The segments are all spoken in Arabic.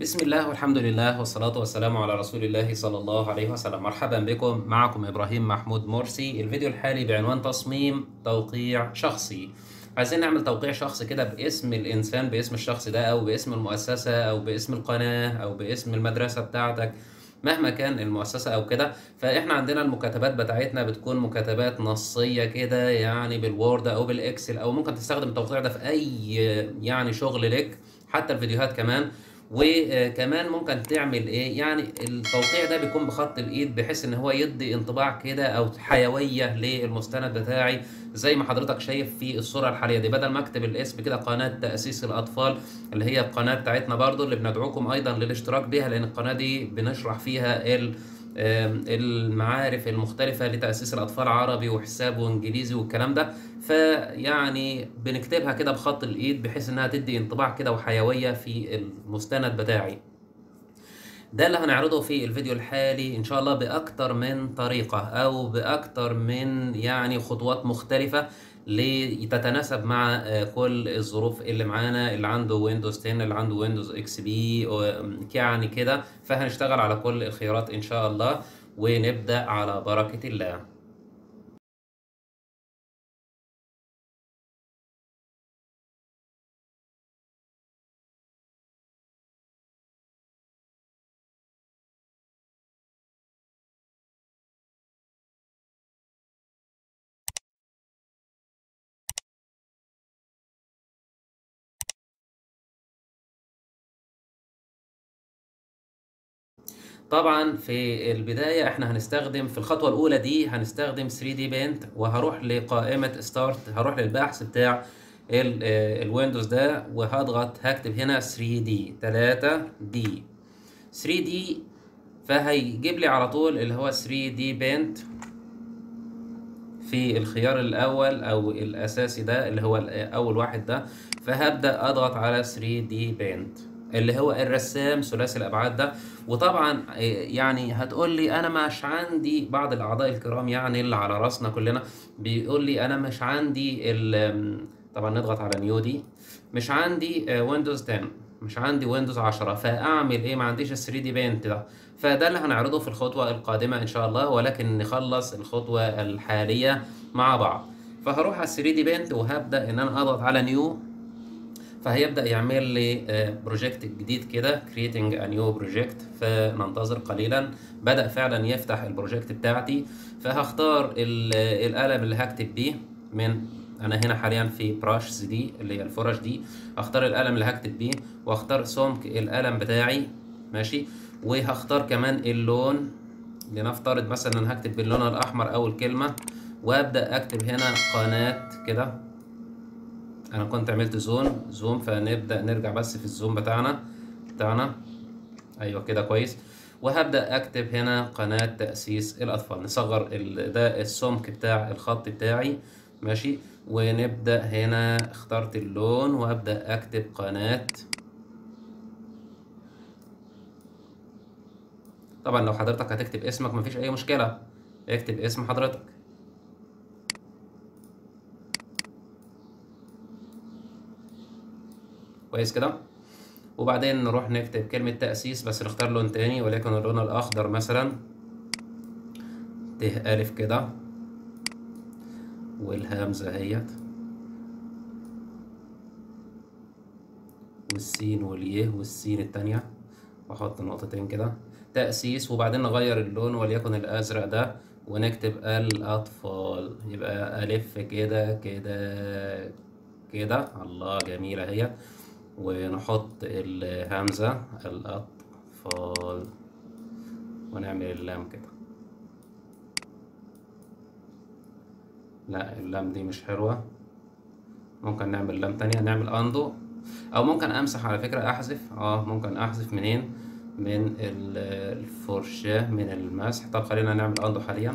بسم الله والحمد لله والصلاة والسلام على رسول الله صلى الله عليه وسلم مرحبا بكم معكم إبراهيم محمود مرسي الفيديو الحالي بعنوان تصميم توقيع شخصي. عايزين نعمل توقيع شخصي كده باسم الإنسان باسم الشخص ده أو باسم المؤسسة أو باسم القناة أو باسم المدرسة بتاعتك. مهما كان المؤسسة أو كده. فإحنا عندنا المكاتبات بتاعتنا بتكون مكاتبات نصية كده يعني بالوورد أو بالإكسل أو ممكن تستخدم التوقيع ده في أي يعني شغل لك حتى الفيديوهات كمان. وكمان ممكن تعمل إيه؟ يعني التوقيع ده بيكون بخط الإيد بحيث إن هو يدي انطباع كده أو حيوية للمستند بتاعي زي ما حضرتك شايف في الصورة الحالية دي. بدل ما أكتب الاسم كده قناة تأسيس الأطفال اللي هي القناه بتاعتنا برضو اللي بندعوكم أيضا للاشتراك بها لأن القناة دي بنشرح فيها ال المعارف المختلفة لتأسيس الأطفال عربي وحساب وإنجليزي والكلام ده. فيعني بنكتبها كده بخط الإيد بحيث إنها تدي انطباع كده وحيوية في المستند بتاعي. ده اللي هنعرضه في الفيديو الحالي إن شاء الله بأكتر من طريقة أو بأكتر من يعني خطوات مختلفة. لتتناسب مع كل الظروف اللي معانا اللي عنده ويندوز 10 اللي عنده ويندوز XP يعني كده. فهنشتغل على كل الخيارات إن شاء الله ونبدأ على بركة الله. طبعا في البداية إحنا هنستخدم في الخطوة الأولى دي هنستخدم 3D Paint وهروح لقائمة start هروح للبحث بتاع الويندوز ده وهضغط هكتب هنا 3D 3D 3D فهيجيب لي على طول اللي هو 3D Paint في الخيار الأول أو الأساسي ده اللي هو أول واحد ده. فهبدأ أضغط على 3D Paint. اللي هو الرسام ثلاثي الأبعاد ده. وطبعا يعني هتقول لي أنا مش عندي بعض الأعضاء الكرام يعني اللي على رأسنا كلنا بيقول لي أنا مش عندي طبعا نضغط على new دي. مش عندي ويندوز 10 مش عندي ويندوز 10 فأعمل إيه؟ ما عنديش 3D Paint ده. فده اللي هنعرضه في الخطوة القادمة إن شاء الله ولكن نخلص الخطوة الحالية مع بعض. فهروح على 3D Paint وهبدأ إن أنا أضغط على new فهيبدأ يعمل لي project جديد كده creating a new project فننتظر قليلا. بدأ فعلا يفتح ال project بتاعتي فهختار القلم اللي هكتب بيه من أنا هنا حاليا في brush دي اللي هي الفرش دي. اختار القلم اللي هكتب بيه واختار سمك القلم بتاعي ماشي؟ وهختار كمان اللون. لنفترض مثلا هكتب باللون الأحمر أول كلمة وأبدأ أكتب هنا قناة كده. أنا كنت عملت زون زوم فنبدأ نرجع بس في الزوم بتاعنا بتاعنا. أيوه كده كويس. وهبدأ أكتب هنا قناة تأسيس الأطفال. نصغر ده السمك بتاع الخط بتاعي. ماشي؟ ونبدأ هنا اخترت اللون وأبدأ أكتب قناة. طبعا لو حضرتك هتكتب اسمك مفيش أي مشكلة. اكتب اسم حضرتك. كويس كده؟ وبعدين نروح نكتب كلمة تأسيس بس نختار لون تاني وليكن اللون الأخضر مثلا. ت ألف كده. والهمزة اهيت والسين واليه والسين التانية. وأحط نقطتين كده. تأسيس وبعدين نغير اللون وليكن الأزرق ده ونكتب الأطفال. يبقى ألف كده كده كده. الله جميلة اهيت ونحط الهمزة الأطفال ونعمل اللام كده. لا اللام دي مش حلوة. ممكن نعمل لام تانية نعمل أندو أو ممكن أمسح على فكرة أحذف. آه ممكن أحذف منين؟ من الفرشاة من المسح. طب خلينا نعمل أندو حاليا.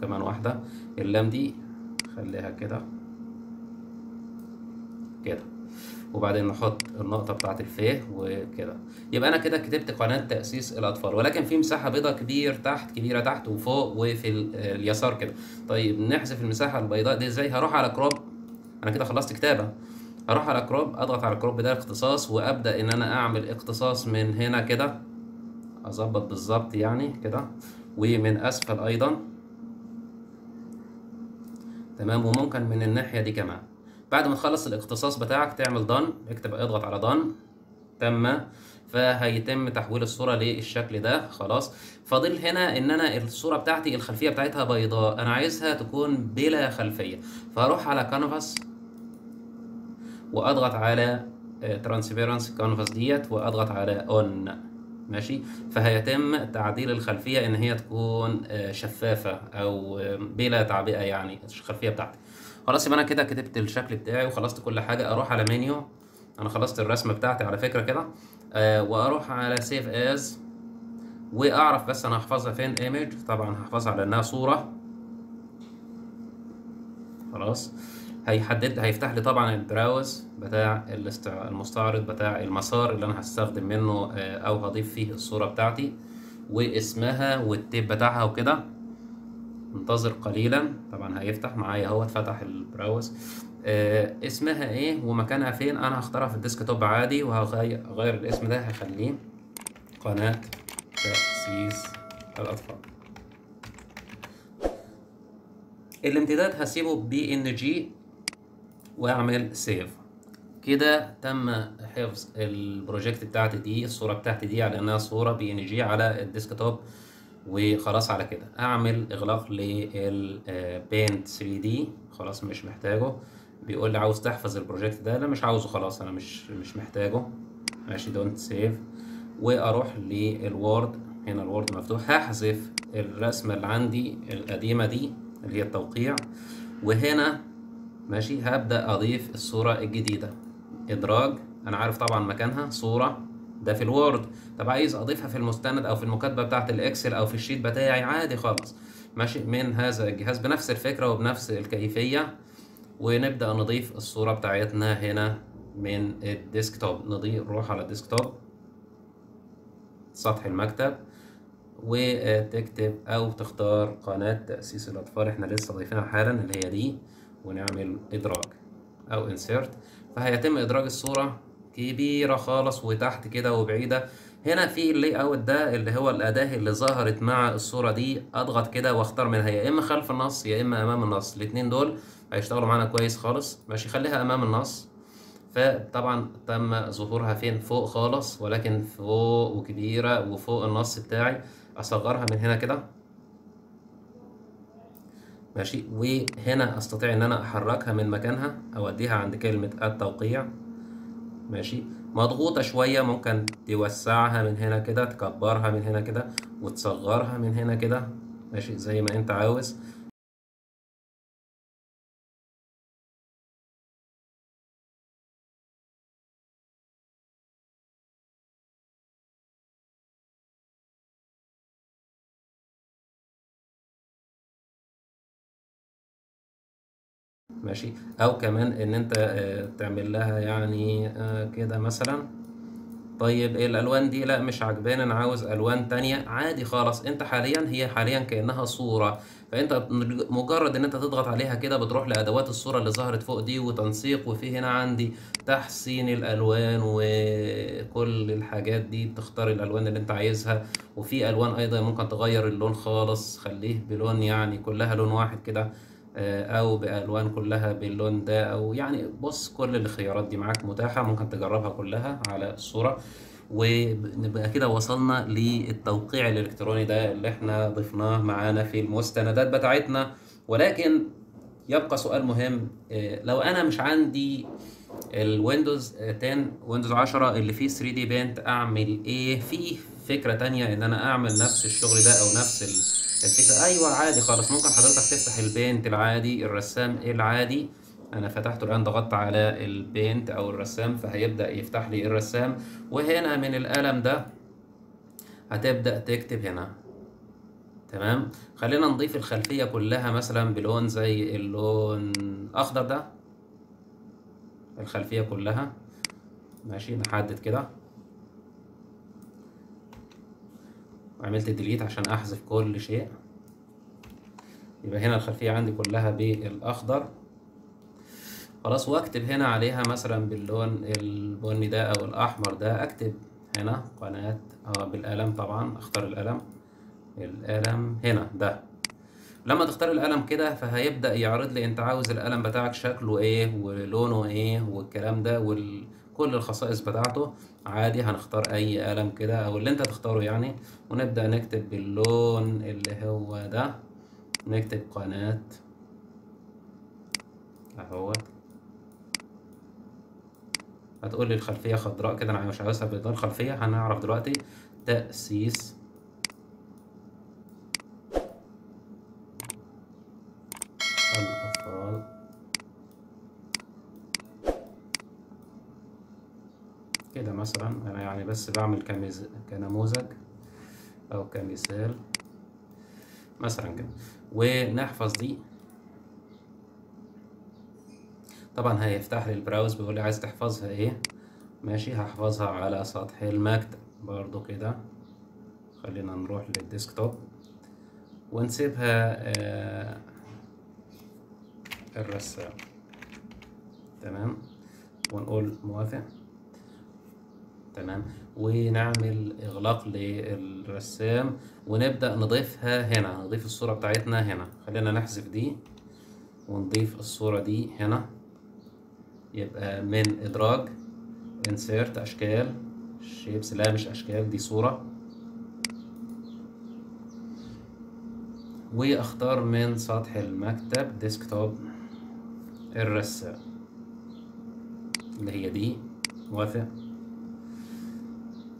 كمان واحدة. اللام دي خليها كده. كده. وبعدين نحط النقطة بتاعة الفاء وكده. يبقى أنا كده كتبت قناة تأسيس الأطفال ولكن في مساحة بيضاء كبير تحت كبيرة تحت وفوق وفي اليسار كده. طيب نحذف المساحة البيضاء دي إزاي؟ هروح على crop أنا كده خلصت كتابة. هروح على crop أضغط على crop ده اقتصاص وأبدأ إن أنا أعمل اقتصاص من هنا كده. أظبط بالظبط يعني كده. ومن أسفل أيضا. تمام وممكن من الناحية دي كمان. بعد ما تخلص الاختصاص بتاعك تعمل دان اكتب اضغط على دان تم. فهيتم تحويل الصورة للشكل ده. خلاص. فاضل هنا إن أنا الصورة بتاعتي الخلفية بتاعتها بيضاء. أنا عايزها تكون بلا خلفية. فاروح على كانفاس وأضغط على transparent canvas ديت وأضغط على on ماشي؟ فهيتم تعديل الخلفية إن هي تكون شفافة أو بلا تعبئة يعني الخلفية بتاعتي. خلاص يبقى أنا كده كتبت الشكل بتاعي وخلصت كل حاجة. أروح على منيو. أنا خلصت الرسمه بتاعتي على فكرة كده. آه وأروح على save as واعرف بس أنا هحفظها فين. image طبعا هحفظها على انها صورة. خلاص. هيحدد هيفتح لي طبعا ال browse بتاع المستعرض بتاع المسار اللي أنا هستخدم منه آه أو هضيف فيه الصورة بتاعتي. واسمها وال type بتاعها وكده. انتظر قليلا. طبعا هيفتح معايا أهو اتفتح ال browse. آه اسمها إيه ومكانها فين؟ أنا هختارها في ال desktop عادي وهغير الاسم ده هخليه قناة تأسيس الأطفال. الامتداد هسيبه PNG وأعمل save كده تم حفظ ال project بتاعتي دي الصورة بتاعتي دي على إنها صورة PNG على ال desktop وخلاص على كده. أعمل إغلاق لل Paint 3D. خلاص مش محتاجه. بيقول لي عاوز تحفظ ال project ده. لا مش عاوزه خلاص أنا مش مش محتاجه. ماشي don't save وأروح لل Word. هنا ال Word مفتوح. هحذف الرسمة اللي عندي القديمة دي اللي هي التوقيع. وهنا ماشي هبدأ أضيف الصورة الجديدة. إدراج. أنا عارف طبعا مكانها. صورة. ده في ال Word. طب عايز أضيفها في المستند أو في المكاتبة بتاعه ال Excel أو في ال sheet بتاعي؟ عادي خالص. ماشي. من هذا الجهاز بنفس الفكرة وبنفس الكيفية. ونبدأ نضيف الصورة بتاعتنا هنا من ال desktop. نضيف نروح على ال desktop. سطح المكتب. وتكتب أو تختار قناة تأسيس الأطفال. إحنا لسه ضايفينها حالا اللي هي دي. ونعمل ادراج أو insert فهيتم ادراج الصورة كبيرة خالص وتحت كده وبعيدة. هنا في ال layout ده اللي هو الأداة اللي ظهرت مع الصورة دي أضغط كده وأختار منها يا إما خلف النص يا إما أمام النص. الاتنين دول هيشتغلوا معانا كويس خالص. ماشي خليها أمام النص. فطبعا تم ظهورها فين؟ فوق خالص ولكن فوق وكبيرة وفوق النص بتاعي. أصغرها من هنا كده. ماشي وهنا أستطيع إن أنا أحركها من مكانها. أوديها عند كلمة التوقيع. ماشي؟ مضغوطة شوية ممكن توسعها من هنا كده تكبرها من هنا كده وتصغرها من هنا كده ماشي؟ زي ما انت عاوز. ماشي. أو كمان إن أنت تعمل لها يعني كده مثلا. طيب الألوان دي لا مش عجباني أنا عاوز ألوان تانية. عادي خالص. أنت حاليا هي حاليا كأنها صورة. فأنت مجرد إن أنت تضغط عليها كده بتروح لأدوات الصورة اللي ظهرت فوق دي وتنسيق وفي هنا عندي تحسين الألوان وكل الحاجات دي. بتختار الألوان اللي أنت عايزها. وفي ألوان أيضا ممكن تغير اللون خالص. خليه بلون يعني كلها لون واحد كده. أو بألوان كلها باللون ده أو يعني بص كل الخيارات دي معاك متاحة ممكن تجربها كلها على الصورة. ونبقى كده وصلنا للتوقيع الإلكتروني ده اللي إحنا ضفناه معانا في المستندات بتاعتنا. ولكن يبقى سؤال مهم لو أنا مش عندي ال Windows 10 Windows 10 اللي فيه 3D Paint أعمل إيه؟ في فكرة تانية إن أنا أعمل نفس الشغل ده أو نفس الفكرة أيوه عادي خالص. ممكن حضرتك تفتح ال Paint العادي الرسام العادي. أنا فتحته الآن ضغطت على ال Paint أو الرسام فهيبدأ يفتح لي الرسام. وهنا من القلم ده هتبدأ تكتب هنا. تمام؟ خلينا نضيف الخلفية كلها مثلا بلون زي اللون الاخضر ده. الخلفية كلها. ماشي نحدد كده. وعملت ديليت عشان أحذف كل شيء. يبقى هنا الخلفية عندي كلها بالأخضر. خلاص وأكتب هنا عليها مثلا باللون البني ده أو الأحمر ده. أكتب هنا قناة آه بالقلم طبعا. أختار القلم. القلم هنا ده. لما تختار القلم كده فهيبدأ يعرض لي أنت عاوز القلم بتاعك شكله إيه ولونه إيه والكلام ده وكل الخصائص بتاعته عادي هنختار أي قلم كده أو اللي أنت تختاره يعني. ونبدأ نكتب باللون اللي هو ده. نكتب قناة. أهوت. هتقول لي الخلفية خضراء كده أنا مش عاوزها بيضاء الخلفية هنعرف دلوقتي تأسيس الأطفال كده مثلا أنا يعني بس بعمل كمز... كنموذج أو كمثال مثلا كده. ونحفظ دي. طبعا هيفتح لي البراوز بيقول لي عايز تحفظها إيه؟ ماشي هحفظها على سطح المكتب برضو كده. خلينا نروح للديسكتوب. ونسيبها آه الرسام. تمام؟ ونقول موافق. تمام؟ ونعمل إغلاق للرسام ونبدأ نضيفها هنا نضيف الصورة بتاعتنا هنا. خلينا نحذف دي ونضيف الصورة دي هنا. يبقى من إدراج insert أشكال shapes لا مش أشكال دي صورة. وأختار من سطح المكتب desktop الرسام اللي هي دي. موافق؟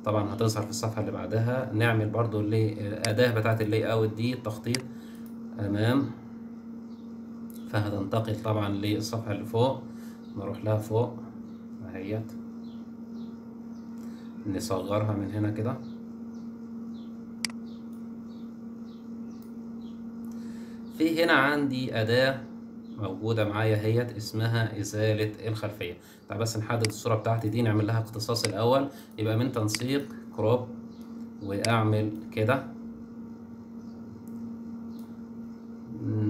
طبعا هتظهر في الصفحة اللي بعدها. نعمل برضو اللي الأداة بتاعت ال layout دي التخطيط. أمام فهتنتقل طبعا للصفحة اللي فوق. نروح لها فوق. أهيت. نصغرها من هنا كده. في هنا عندي أداة موجودة معايا هيت اسمها إزالة الخلفية. تعال بس نحدد الصورة بتاعتي دي نعمل لها اختصاص الأول. يبقى من تنسيق كروب وأعمل كده.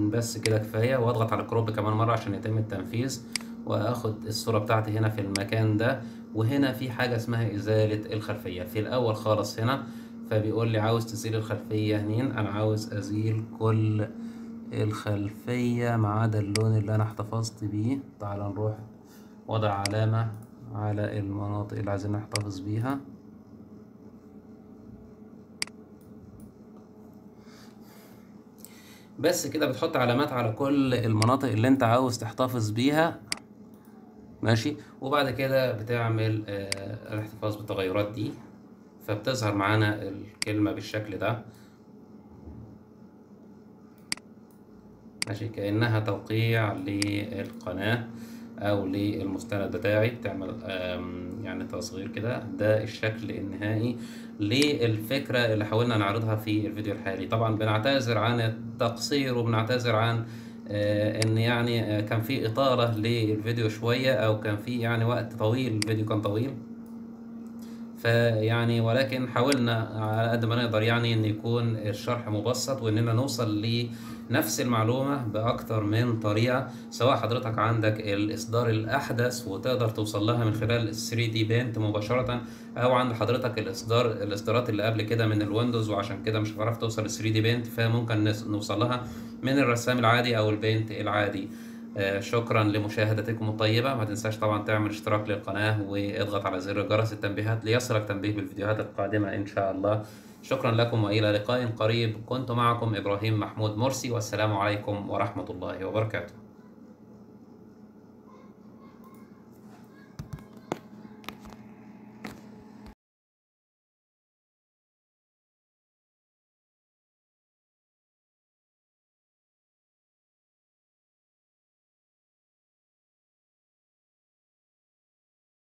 بس كده كفاية. وأضغط على كروب كمان مرة عشان يتم التنفيذ. وآخد الصورة بتاعتي هنا في المكان ده. وهنا في حاجة اسمها إزالة الخلفية. في الأول خالص هنا فبيقول لي عاوز تزيل الخلفية هنين أنا عاوز أزيل كل الخلفية ما عدا اللون اللي أنا احتفظت بيه. تعال نروح وضع علامة على المناطق اللي عايزين نحتفظ بيها. بس كده بتحط علامات على كل المناطق اللي أنت عاوز تحتفظ بيها. ماشي؟ وبعد كده بتعمل آه الاحتفاظ بالتغيرات دي. فبتظهر معانا الكلمة بالشكل ده. ماشي؟ كأنها توقيع للقناة أو للمستند بتاعي. بتعمل يعني تصغير كده. ده الشكل النهائي للفكرة اللي حاولنا نعرضها في الفيديو الحالي. طبعا بنعتذر عن التقصير وبنعتذر عن آه إن يعني آه كان في إطالة للفيديو شوية أو كان في يعني وقت طويل الفيديو كان طويل. فيعني ولكن حاولنا على قد ما نقدر يعني إن يكون الشرح مبسط وإننا نوصل لنفس المعلومة باكتر من طريقة سواء حضرتك عندك الإصدار الأحدث وتقدر توصل لها من خلال 3D Paint مباشرة أو عند حضرتك الإصدار الإصدارات اللي قبل كده من ال Windows وعشان كده مش هتعرف توصل ل 3D Paint فممكن نوصل لها من الرسام العادي أو ال Paint العادي. شكرا لمشاهدتكم الطيبة. ما تنساش طبعا تعمل اشتراك للقناة واضغط على زر جرس التنبيهات ليصلك تنبيه بالفيديوهات القادمة إن شاء الله. شكرا لكم وإلى لقاء قريب. كنت معكم إبراهيم محمود مرسي. والسلام عليكم ورحمة الله وبركاته.